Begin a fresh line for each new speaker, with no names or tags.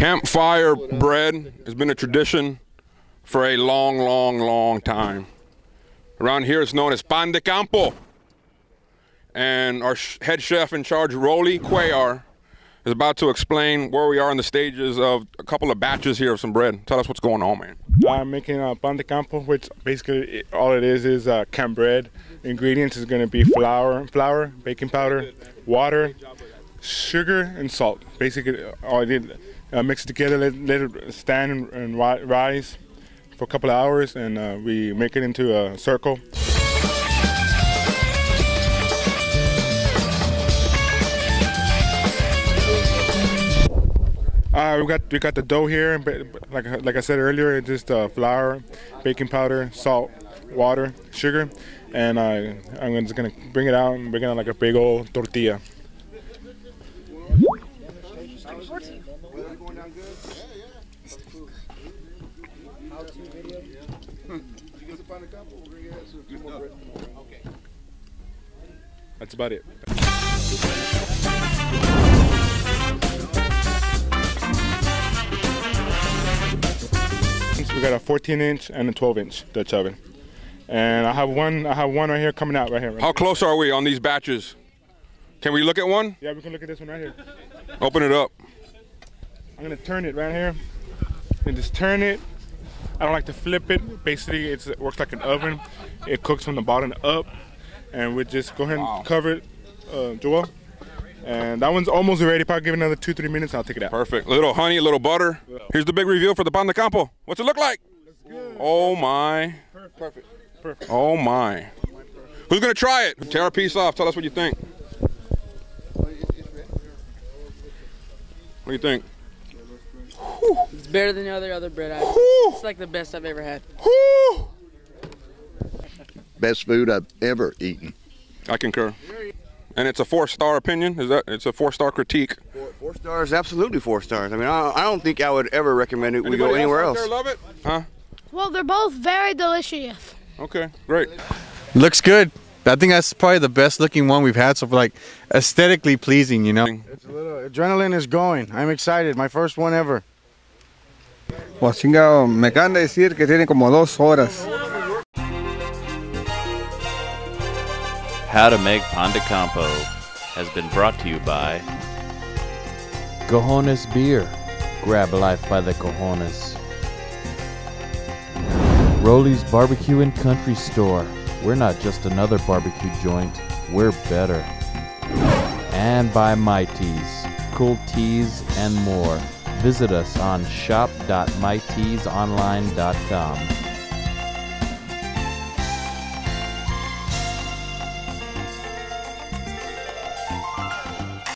Campfire bread has been a tradition for a long, long, long time. Around here, it's known as pan de campo. And our head chef in charge, Roly Cuellar, is about to explain where we are in the stages of a couple of batches here of some bread. Tell us what's going on, man.
I'm making uh, pan de campo, which basically all it is is uh, camp bread. Ingredients is going to be flour, flour, baking powder, water, sugar, and salt. Basically, all I did, uh, mix it together, let, let it stand and, and ri- rise for a couple of hours, and uh, we make it into a circle. Uh, we got we got the dough here, but like like I said earlier, it's just uh, flour, baking powder, salt, water, sugar, and I'm just gonna bring it out and bring it out like a big old tortilla. That's about it. We got a 14 inch and a 12 inch Dutch oven, and I have one. I have one right here coming out right here. Right
How close are we on these batches? Can we look at one?
Yeah, we can look at this one right here.
Open it up.
I'm gonna turn it right here, and just turn it. I don't like to flip it. Basically, it's, it works like an oven. It cooks from the bottom up, and we just go ahead and
Wow.
cover it, uh, Joel. And that one's almost ready. Probably give it another two, three minutes. I'll take it out.
Perfect. Little honey, a little butter. Here's the big reveal for the pan de campo. What's it look like? Oh my.
Perfect. Perfect.
Oh my. Who's gonna try it? Tear a piece off. Tell us what you think. What do you think?
It's better than the other other bread I've.
Whew.
It's like the best I've ever had.
Whew.
Best food I've ever eaten.
I concur. And it's a four-star opinion. Is that? It's a four-star critique.
Four, four stars, absolutely four stars. I mean, I, I don't think I would ever recommend it. We go anywhere
out
else.
there love it? Huh?
Well, they're both very delicious.
Okay, great.
Looks good. I think that's probably the best looking one we've had so far, like aesthetically pleasing, you know.
It's a little adrenaline is going. I'm excited. My first one ever.
Pues chingado, me acaban de decir que tiene como dos horas.
How to make pan de campo has been brought to you by
Cojones Beer. Grab life by the cojones. Rolly's Barbecue and Country Store. We're not just another barbecue joint, we're better. And by My Tees. Cool tees and more. Visit us on shop.myteesonline.com.